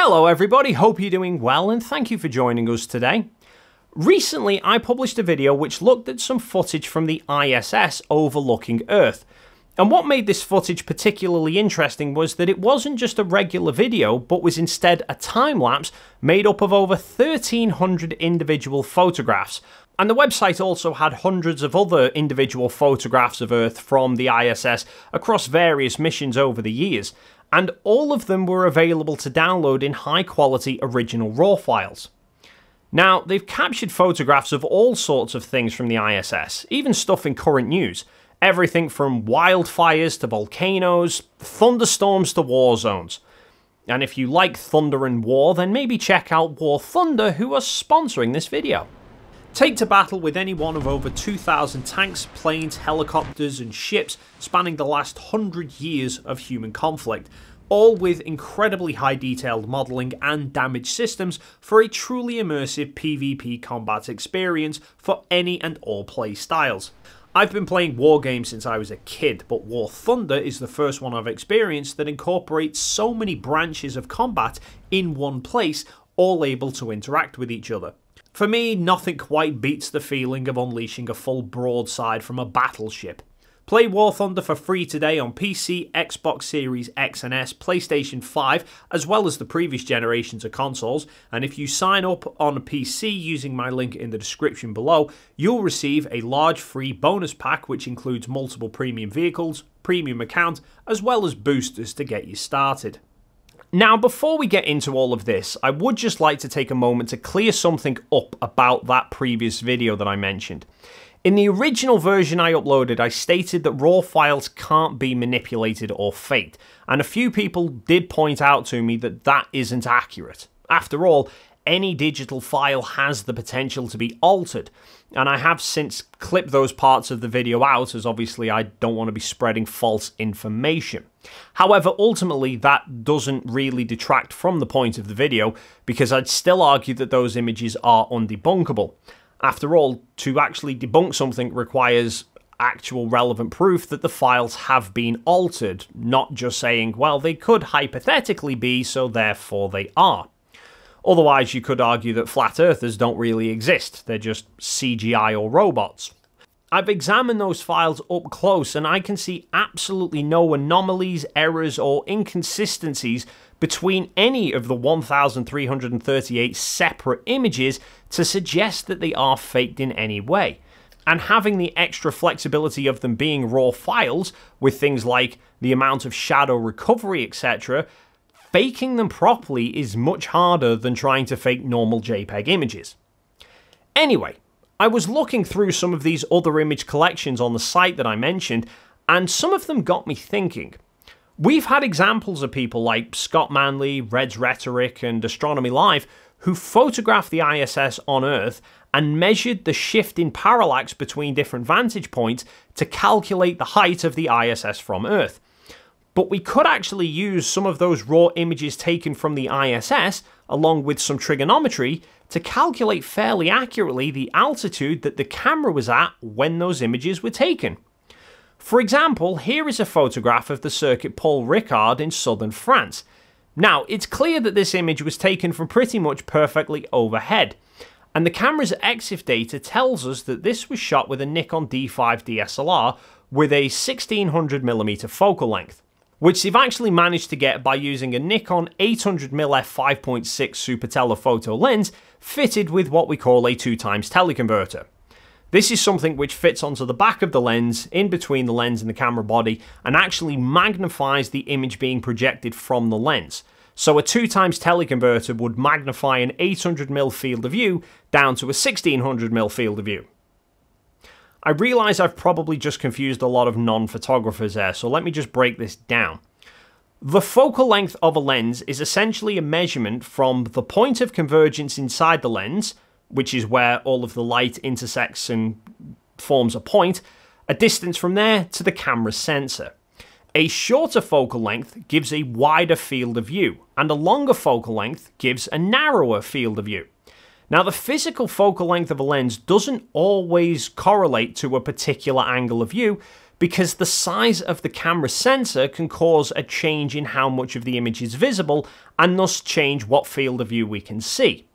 Hello everybody, hope you're doing well and thank you for joining us today. Recently I published a video which looked at some footage from the ISS overlooking Earth. And what made this footage particularly interesting was that it wasn't just a regular video, but was instead a time lapse made up of over 1300 individual photographs. And the website also had hundreds of other individual photographs of Earth from the ISS across various missions over the years and all of them were available to download in high quality original RAW files. Now, they've captured photographs of all sorts of things from the ISS, even stuff in current news. Everything from wildfires to volcanoes, thunderstorms to war zones. And if you like thunder and war, then maybe check out War Thunder, who are sponsoring this video. Take to battle with any one of over 2,000 tanks, planes, helicopters, and ships spanning the last hundred years of human conflict, all with incredibly high detailed modelling and damage systems for a truly immersive PvP combat experience for any and all play styles. I've been playing war games since I was a kid, but War Thunder is the first one I've experienced that incorporates so many branches of combat in one place, all able to interact with each other. For me, nothing quite beats the feeling of unleashing a full broadside from a battleship. Play War Thunder for free today on PC, Xbox Series X and S, PlayStation 5, as well as the previous generations of consoles. And if you sign up on PC using my link in the description below, you'll receive a large free bonus pack which includes multiple premium vehicles, premium account, as well as boosters to get you started. Now, before we get into all of this, I would just like to take a moment to clear something up about that previous video that I mentioned. In the original version I uploaded, I stated that RAW files can't be manipulated or faked, and a few people did point out to me that that isn't accurate. After all, any digital file has the potential to be altered, and I have since clipped those parts of the video out as obviously I don't want to be spreading false information. However, ultimately that doesn't really detract from the point of the video because I'd still argue that those images are undebunkable. After all, to actually debunk something requires actual relevant proof that the files have been altered, not just saying, well, they could hypothetically be, so therefore they are. Otherwise, you could argue that flat earthers don't really exist, they're just CGI or robots. I've examined those files up close and I can see absolutely no anomalies, errors, or inconsistencies between any of the 1,338 separate images to suggest that they are faked in any way. And having the extra flexibility of them being raw files, with things like the amount of shadow recovery, etc., faking them properly is much harder than trying to fake normal JPEG images. Anyway, I was looking through some of these other image collections on the site that I mentioned, and some of them got me thinking. We've had examples of people like Scott Manley, Reds Rhetoric, and Astronomy Live who photographed the ISS on Earth and measured the shift in parallax between different vantage points to calculate the height of the ISS from Earth but we could actually use some of those raw images taken from the ISS, along with some trigonometry, to calculate fairly accurately the altitude that the camera was at when those images were taken. For example, here is a photograph of the circuit Paul Ricard in southern France. Now, it's clear that this image was taken from pretty much perfectly overhead, and the camera's EXIF data tells us that this was shot with a Nikon D5 DSLR with a 1600mm focal length which they've actually managed to get by using a Nikon 800mm f5.6 super telephoto lens fitted with what we call a 2 times teleconverter. This is something which fits onto the back of the lens, in between the lens and the camera body, and actually magnifies the image being projected from the lens. So a 2 times teleconverter would magnify an 800mm field of view down to a 1600mm field of view. I realise I've probably just confused a lot of non-photographers there, so let me just break this down. The focal length of a lens is essentially a measurement from the point of convergence inside the lens, which is where all of the light intersects and forms a point, a distance from there to the camera's sensor. A shorter focal length gives a wider field of view, and a longer focal length gives a narrower field of view. Now, the physical focal length of a lens doesn't always correlate to a particular angle of view because the size of the camera sensor can cause a change in how much of the image is visible and thus change what field of view we can see.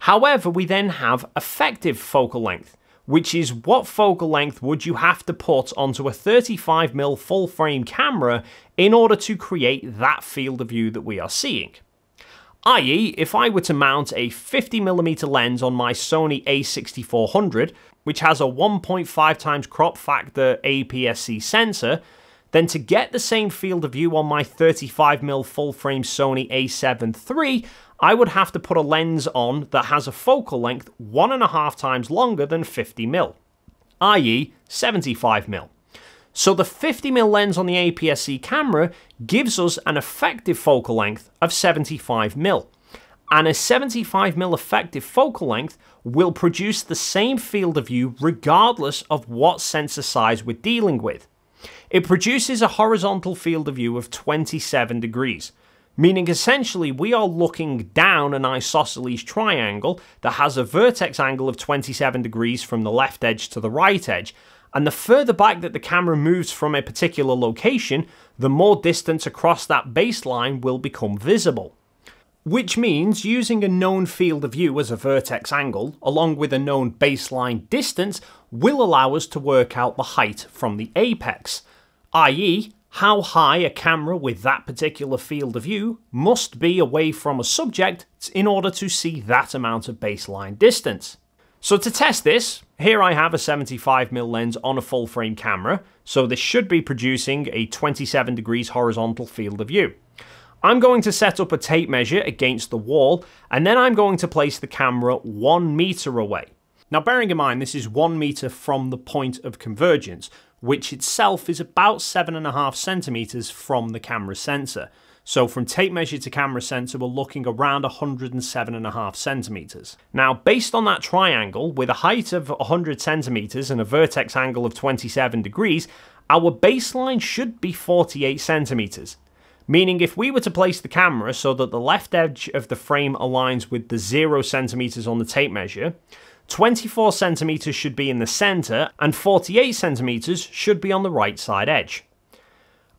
However, we then have effective focal length, which is what focal length would you have to put onto a 35mm full frame camera in order to create that field of view that we are seeing. I.e., if I were to mount a 50mm lens on my Sony a6400, which has a 1.5 times crop factor APS-C sensor, then to get the same field of view on my 35mm full frame Sony a7 III, I would have to put a lens on that has a focal length one and a half times longer than 50mm, i.e. 75mm. So the 50mm lens on the APS-C camera gives us an effective focal length of 75mm. And a 75mm effective focal length will produce the same field of view regardless of what sensor size we're dealing with. It produces a horizontal field of view of 27 degrees, meaning essentially we are looking down an isosceles triangle that has a vertex angle of 27 degrees from the left edge to the right edge, and the further back that the camera moves from a particular location, the more distance across that baseline will become visible. Which means using a known field of view as a vertex angle, along with a known baseline distance, will allow us to work out the height from the apex, i.e., how high a camera with that particular field of view must be away from a subject in order to see that amount of baseline distance. So to test this, here I have a 75mm lens on a full frame camera, so this should be producing a 27 degrees horizontal field of view. I'm going to set up a tape measure against the wall, and then I'm going to place the camera one meter away. Now bearing in mind this is one meter from the point of convergence, which itself is about 7.5 centimeters from the camera sensor. So from tape measure to camera sensor, we're looking around 107.5 centimeters. Now, based on that triangle, with a height of 100 centimeters and a vertex angle of 27 degrees, our baseline should be 48 centimeters. Meaning if we were to place the camera so that the left edge of the frame aligns with the 0 centimeters on the tape measure, 24 centimeters should be in the center, and 48 centimeters should be on the right side edge.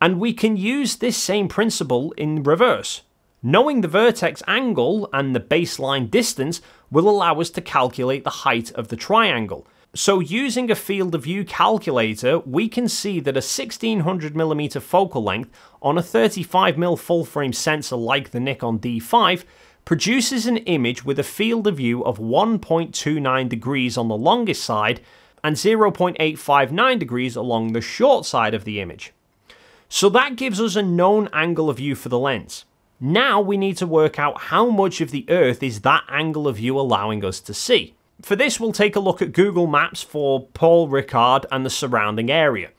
And we can use this same principle in reverse. Knowing the vertex angle and the baseline distance will allow us to calculate the height of the triangle. So using a field of view calculator, we can see that a 1600mm focal length on a 35mm full frame sensor like the Nikon D5 produces an image with a field of view of 1.29 degrees on the longest side and 0.859 degrees along the short side of the image. So that gives us a known angle of view for the lens. Now we need to work out how much of the Earth is that angle of view allowing us to see. For this, we'll take a look at Google Maps for Paul Ricard and the surrounding area.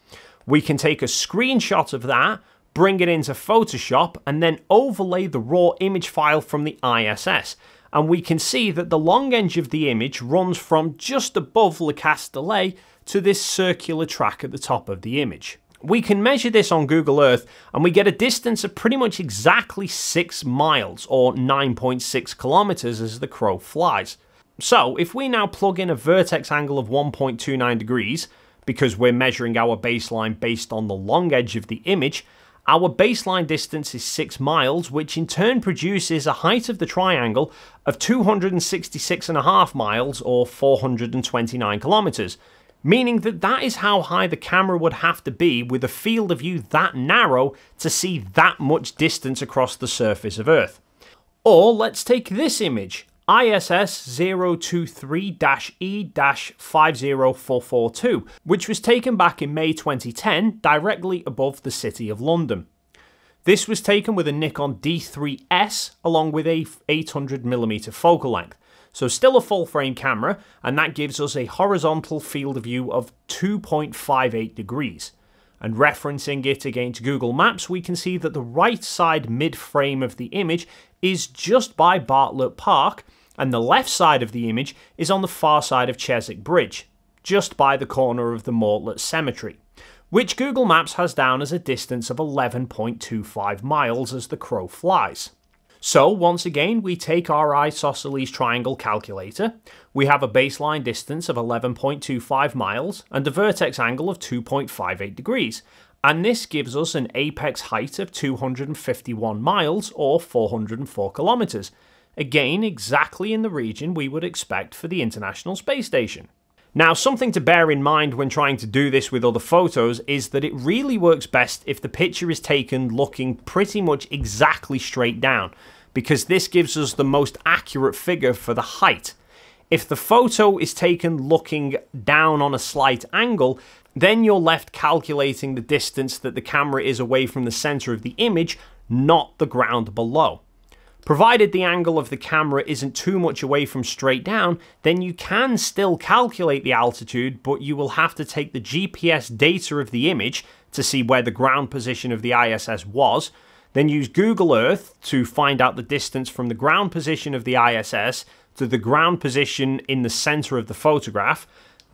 We can take a screenshot of that, bring it into Photoshop, and then overlay the raw image file from the ISS. And we can see that the long edge of the image runs from just above Le Castellet to this circular track at the top of the image. We can measure this on Google Earth and we get a distance of pretty much exactly 6 miles or 9.6 kilometers as the crow flies. So if we now plug in a vertex angle of 1.29 degrees, because we're measuring our baseline based on the long edge of the image, our baseline distance is 6 miles, which in turn produces a height of the triangle of 266.5 miles or 429 kilometers, meaning that that is how high the camera would have to be with a field of view that narrow to see that much distance across the surface of Earth. Or let's take this image, ISS 023-E-50442, which was taken back in May 2010 directly above the City of London. This was taken with a Nikon D3S along with a 800mm focal length. So still a full frame camera, and that gives us a horizontal field of view of 2.58 degrees. And referencing it against Google Maps, we can see that the right side mid frame of the image is just by Bartlett Park, and the left side of the image is on the far side of Chiswick Bridge, just by the corner of the Mortlake Cemetery, which Google Maps has down as a distance of 11.25 miles as the crow flies. So once again, we take our isosceles triangle calculator. We have a baseline distance of 11.25 miles and a vertex angle of 2.58 degrees. And this gives us an apex height of 251 miles or 404 kilometers. Again, exactly in the region we would expect for the International Space Station. Now, something to bear in mind when trying to do this with other photos is that it really works best if the picture is taken looking pretty much exactly straight down, because this gives us the most accurate figure for the height. If the photo is taken looking down on a slight angle, then you're left calculating the distance that the camera is away from the center of the image, not the ground below. Provided the angle of the camera isn't too much away from straight down, then you can still calculate the altitude, but you will have to take the GPS data of the image to see where the ground position of the ISS was, then use Google Earth to find out the distance from the ground position of the ISS to the ground position in the center of the photograph.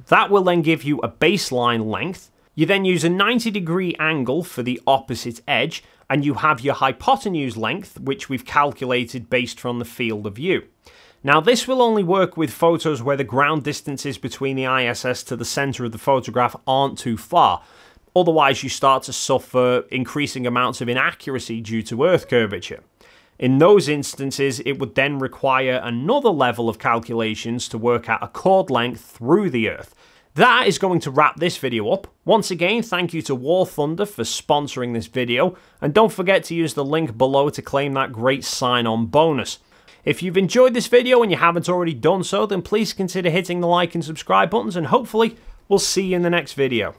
That will then give you a baseline length. You then use a 90 degree angle for the opposite edge, and you have your hypotenuse length, which we've calculated based from the field of view. Now, this will only work with photos where the ground distances between the ISS to the center of the photograph aren't too far. Otherwise, you start to suffer increasing amounts of inaccuracy due to Earth curvature. In those instances, it would then require another level of calculations to work out a chord length through the Earth. That is going to wrap this video up. Once again, thank you to War Thunder for sponsoring this video, and don't forget to use the link below to claim that great sign-on bonus. If you've enjoyed this video and you haven't already done so, then please consider hitting the like and subscribe buttons, and hopefully, we'll see you in the next video.